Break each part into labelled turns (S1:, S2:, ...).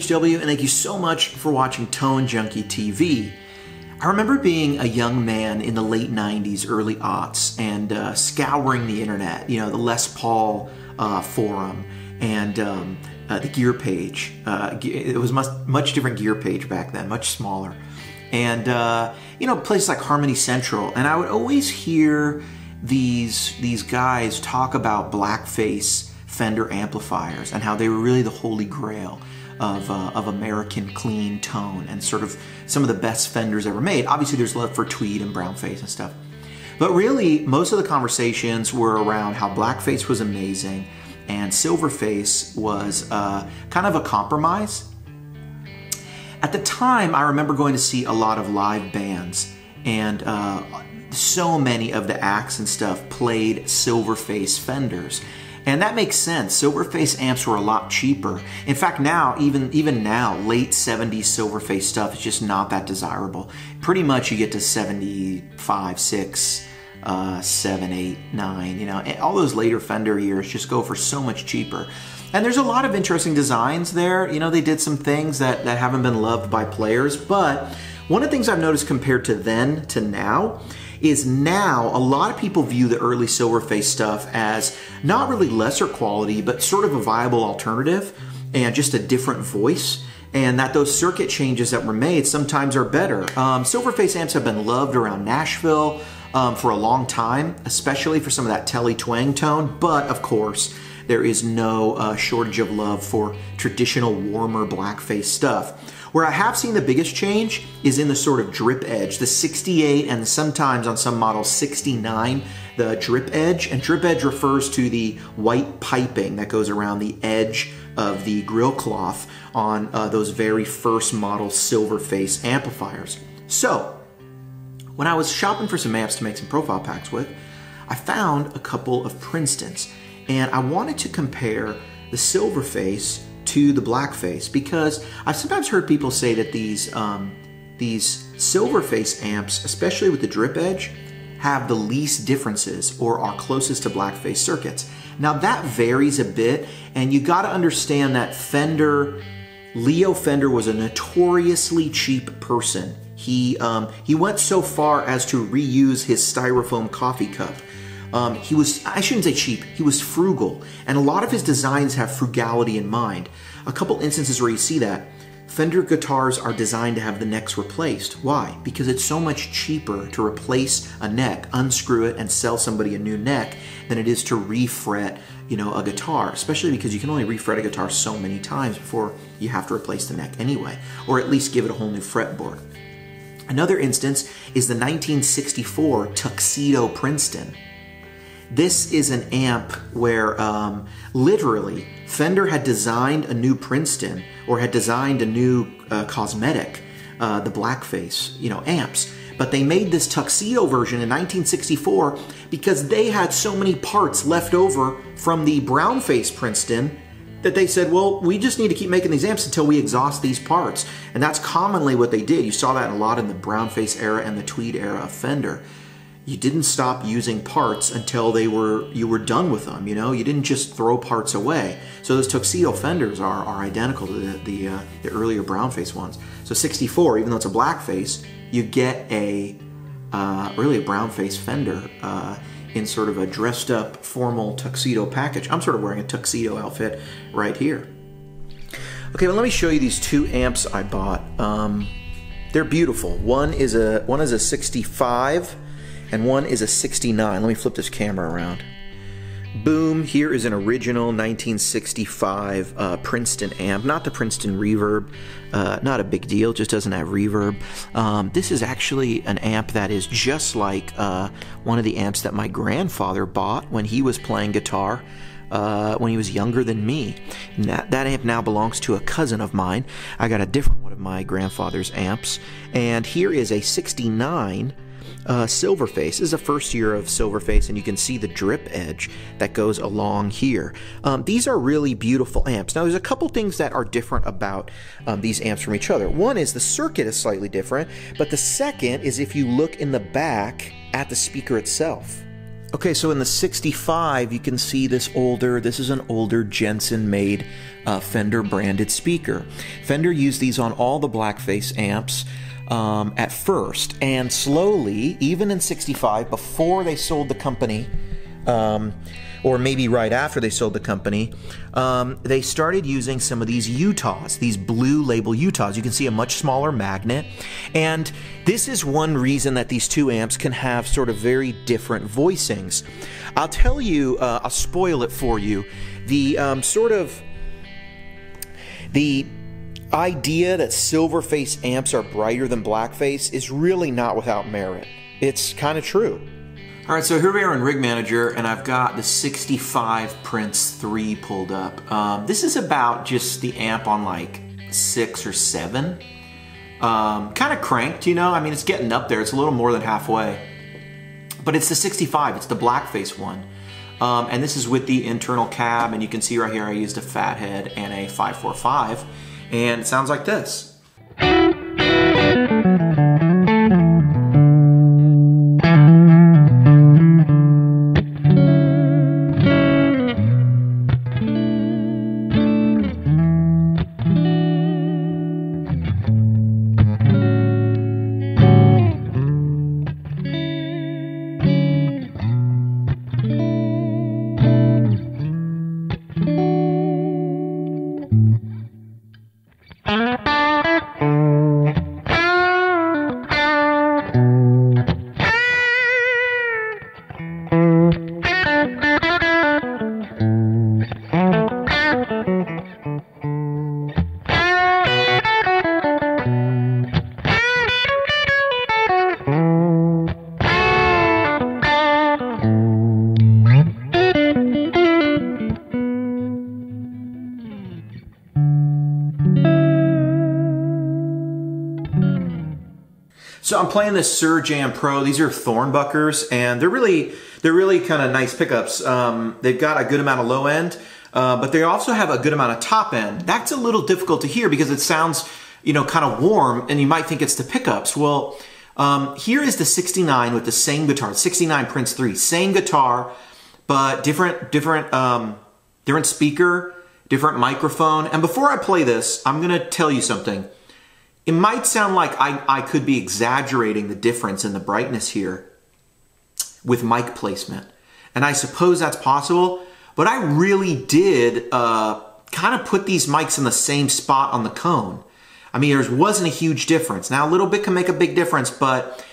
S1: HW, and thank you so much for watching Tone Junkie TV. I remember being a young man in the late 90s, early aughts, and uh, scouring the internet, you know, the Les Paul uh, forum and um, uh, the gear page. Uh, it was much, much different gear page back then, much smaller. And, uh, you know, places like Harmony Central. And I would always hear these, these guys talk about blackface Fender amplifiers and how they were really the holy grail of, uh, of American clean tone and sort of some of the best Fenders ever made. Obviously, there's love for tweed and brownface and stuff. But really, most of the conversations were around how blackface was amazing and silverface was uh, kind of a compromise. At the time, I remember going to see a lot of live bands, and uh, so many of the acts and stuff played silverface Fenders. And that makes sense. Silverface amps were a lot cheaper. In fact, now, even even now, late 70s Silverface stuff is just not that desirable. Pretty much you get to 75, 6, uh, 7, 8, 9, you know, all those later Fender years just go for so much cheaper. And there's a lot of interesting designs there. You know, they did some things that, that haven't been loved by players, but one of the things I've noticed compared to then to now is now a lot of people view the early Silverface stuff as not really lesser quality, but sort of a viable alternative and just a different voice and that those circuit changes that were made sometimes are better. Um, Silverface amps have been loved around Nashville um, for a long time, especially for some of that Tele twang tone, but of course, there is no uh, shortage of love for traditional warmer blackface stuff. Where I have seen the biggest change is in the sort of drip edge, the 68 and sometimes on some models 69, the drip edge. And drip edge refers to the white piping that goes around the edge of the grill cloth on uh, those very first model Silverface amplifiers. So, when I was shopping for some amps to make some profile packs with, I found a couple of Princetons and I wanted to compare the silver face to the black face because I've sometimes heard people say that these um, these Silverface amps, especially with the drip edge, have the least differences or are closest to blackface circuits. Now that varies a bit, and you got to understand that Fender, Leo Fender was a notoriously cheap person. He um, he went so far as to reuse his styrofoam coffee cup. Um, he was, I shouldn't say cheap, he was frugal. And a lot of his designs have frugality in mind. A couple instances where you see that. Fender guitars are designed to have the necks replaced. Why? Because it's so much cheaper to replace a neck, unscrew it, and sell somebody a new neck than it is to refret, you know, a guitar. Especially because you can only refret a guitar so many times before you have to replace the neck anyway, or at least give it a whole new fretboard. Another instance is the 1964 Tuxedo Princeton. This is an amp where um, literally Fender had designed a new Princeton or had designed a new uh, cosmetic, uh, the blackface, you know, amps. But they made this tuxedo version in 1964 because they had so many parts left over from the brownface Princeton that they said, well, we just need to keep making these amps until we exhaust these parts. And that's commonly what they did. You saw that a lot in the brownface era and the tweed era of Fender you didn't stop using parts until they were you were done with them. You know, you didn't just throw parts away. So those tuxedo fenders are, are identical to the the, uh, the earlier brown face ones. So 64, even though it's a black face, you get a uh, really a brown face fender uh, in sort of a dressed up formal tuxedo package. I'm sort of wearing a tuxedo outfit right here. Okay, well let me show you these two amps I bought. Um, they're beautiful. One is a one is a 65 and one is a 69. Let me flip this camera around. Boom, here is an original 1965 uh, Princeton amp, not the Princeton Reverb, uh, not a big deal, just doesn't have reverb. Um, this is actually an amp that is just like uh, one of the amps that my grandfather bought when he was playing guitar. Uh, when he was younger than me. That, that, amp now belongs to a cousin of mine. I got a different one of my grandfather's amps. And here is a 69 uh, Silverface is the first year of Silverface, and you can see the drip edge that goes along here. Um, these are really beautiful amps. Now, there's a couple things that are different about um, these amps from each other. One is the circuit is slightly different, but the second is if you look in the back at the speaker itself. Okay, so in the 65, you can see this older, this is an older Jensen made uh, Fender branded speaker. Fender used these on all the blackface amps um, at first, and slowly, even in 65, before they sold the company, um, or maybe right after they sold the company, um, they started using some of these Utahs, these blue label Utahs. You can see a much smaller magnet. And this is one reason that these two amps can have sort of very different voicings. I'll tell you, uh, I'll spoil it for you. The um, sort of the idea that Silverface amps are brighter than Blackface is really not without merit. It's kind of true. All right, so here we are in Rig Manager, and I've got the 65 Prince 3 pulled up. Um, this is about just the amp on like six or seven. Um, kind of cranked, you know? I mean, it's getting up there. It's a little more than halfway. But it's the 65. It's the blackface one. Um, and this is with the internal cab, and you can see right here I used a Fathead and a 545. And it sounds like this. I'm playing this Suhr Jam Pro. These are Thornbuckers, and they're really they're really kind of nice pickups. Um, they've got a good amount of low end, uh, but they also have a good amount of top end. That's a little difficult to hear because it sounds you know kind of warm, and you might think it's the pickups. Well, um, here is the 69 with the same guitar, 69 Prince 3, same guitar, but different different um, different speaker, different microphone. And before I play this, I'm gonna tell you something. It might sound like I, I could be exaggerating the difference in the brightness here with mic placement. And I suppose that's possible, but I really did uh, kind of put these mics in the same spot on the cone. I mean, there wasn't a huge difference. Now, a little bit can make a big difference, but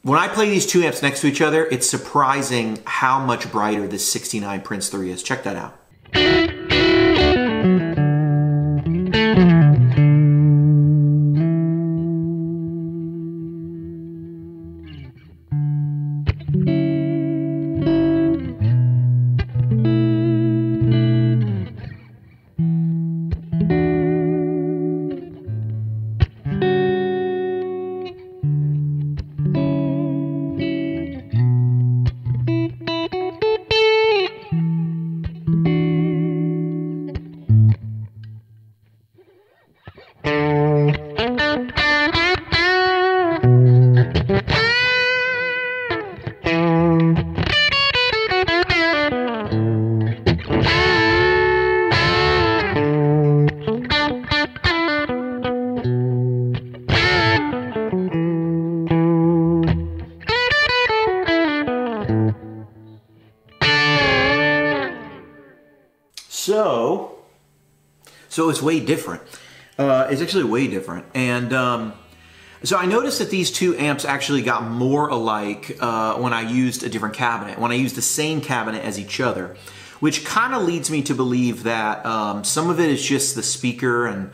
S1: when I play these two amps next to each other, it's surprising how much brighter this 69 Prince 3 is. Check that out. So it's way different. Uh, it's actually way different. And um, so I noticed that these two amps actually got more alike uh, when I used a different cabinet, when I used the same cabinet as each other, which kind of leads me to believe that um, some of it is just the speaker and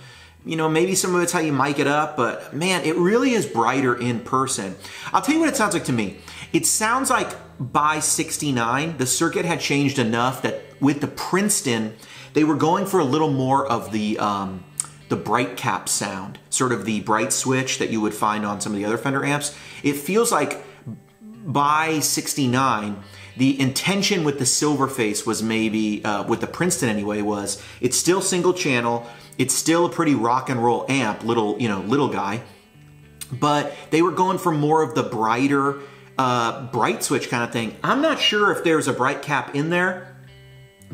S1: you know, maybe some of it's how you mic it up, but man, it really is brighter in person. I'll tell you what it sounds like to me. It sounds like by 69, the circuit had changed enough that with the Princeton, they were going for a little more of the um, the bright cap sound, sort of the bright switch that you would find on some of the other Fender amps. It feels like by 69, the intention with the Silverface was maybe, uh, with the Princeton anyway, was it's still single channel, it's still a pretty rock and roll amp, little, you know, little guy, but they were going for more of the brighter, uh, bright switch kind of thing. I'm not sure if there's a bright cap in there,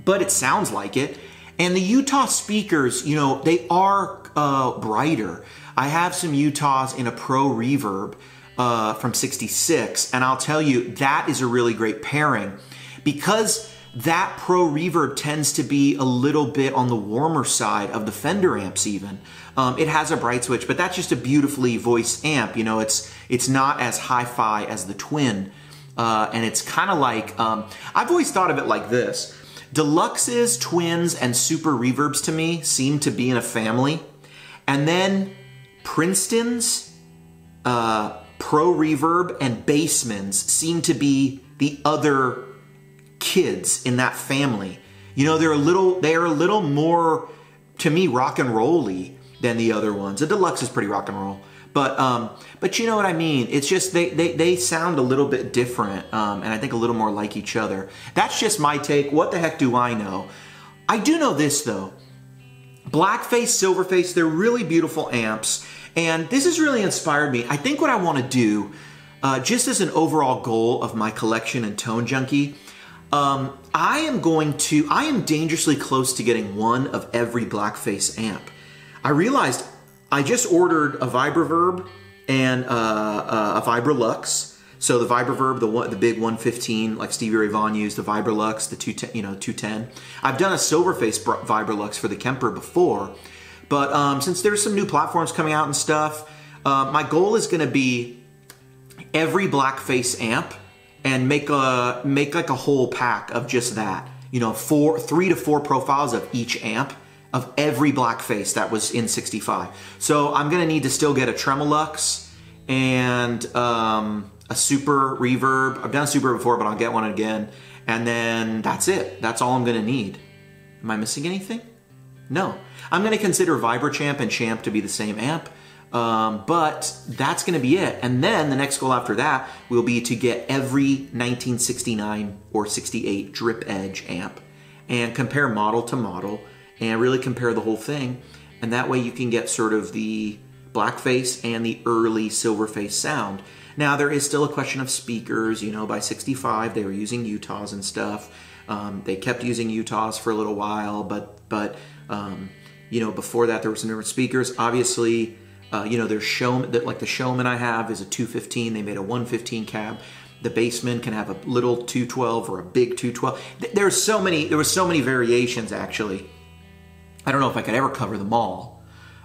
S1: but it sounds like it. And the Utah speakers, you know, they are uh, brighter. I have some Utahs in a Pro Reverb uh, from 66, and I'll tell you, that is a really great pairing because that Pro Reverb tends to be a little bit on the warmer side of the Fender amps even. Um, it has a bright switch, but that's just a beautifully voiced amp. You know, it's it's not as hi-fi as the Twin, uh, and it's kind of like um, I've always thought of it like this: deluxes, twins, and super reverbs to me seem to be in a family, and then Princeton's, uh, Pro Reverb, and Bassmans seem to be the other kids in that family. You know, they're a little they're a little more to me rock and rolly than the other ones. The deluxe is pretty rock and roll. But um, but you know what I mean. It's just they they, they sound a little bit different, um, and I think a little more like each other. That's just my take. What the heck do I know? I do know this though. Blackface, Silverface, they're really beautiful amps, and this has really inspired me. I think what I want to do, uh, just as an overall goal of my collection and Tone Junkie, um, I am going to, I am dangerously close to getting one of every Blackface amp. I realized I just ordered a Vibraverb and uh, uh, a Vibralux. So the Vibraverb, the one, the big 115, like Stevie Ray Vaughan used, the Vibralux, the 210, you know, 210. I've done a Silverface Vibralux for the Kemper before, but um, since there's some new platforms coming out and stuff, uh, my goal is going to be every Blackface amp and make a make like a whole pack of just that. You know, four, three to four profiles of each amp of every blackface that was in 65. So I'm gonna need to still get a Tremolux and um, a super reverb. I've done super before, but I'll get one again. And then that's it. That's all I'm gonna need. Am I missing anything? No. I'm gonna consider Vibrachamp and Champ to be the same amp. Um, but that's going to be it. And then the next goal after that will be to get every 1969 or 68 drip edge amp and compare model to model and really compare the whole thing. And that way you can get sort of the blackface and the early silverface sound. Now there is still a question of speakers. You know, by 65 they were using Utahs and stuff. Um, they kept using Utahs for a little while, but but um, you know before that there were some different speakers. Obviously, uh, you know, there's Showman, that like the Showman I have is a 215. They made a 115 cab. The Bassman can have a little 212 or a big 212. There's so many, there were so many variations actually. I don't know if I could ever cover them all.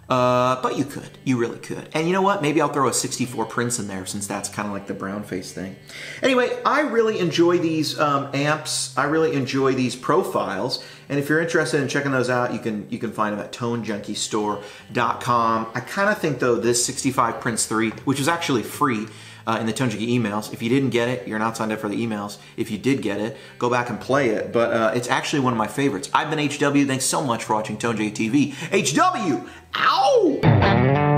S1: Uh, but you could. You really could. And you know what? Maybe I'll throw a 64 Prince in there since that's kind of like the brown face thing. Anyway, I really enjoy these um, amps. I really enjoy these profiles. And if you're interested in checking those out, you can you can find them at ToneJunkieStore.com. I kind of think though this 65 Prince 3, which is actually free, uh, in the Tone Junkie emails. If you didn't get it, you're not signed up for the emails. If you did get it, go back and play it. But uh, it's actually one of my favorites. I've been HW. Thanks so much for watching Tone Junkie TV. HW! Ow!